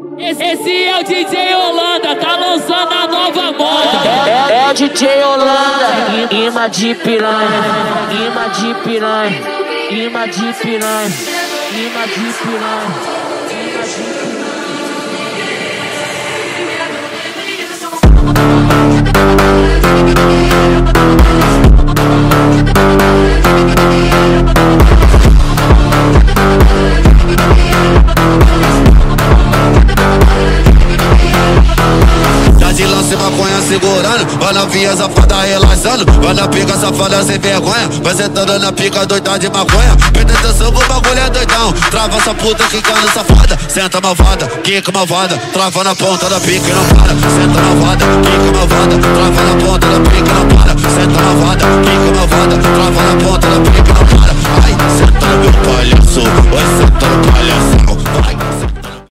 Esse, é o DJ Holanda, tá lançando a nova moda. É, é o DJ Holanda, imã de piranha, imã de piranha, imã de piranha, imã de piranha, imã de piranha. Maconha segurando, vai na via safada relaxando, vai na pica safada sem vergonha, vai sentando na pica doida de maconha, presta atenção que o bagulho é doidão, trava essa puta quicando safada, senta malvada, quica malvada, trava na ponta da pica e não para, senta malvada, quica malvada, trava na ponta da pica e não para, senta malvada, quica malvada, trava na ponta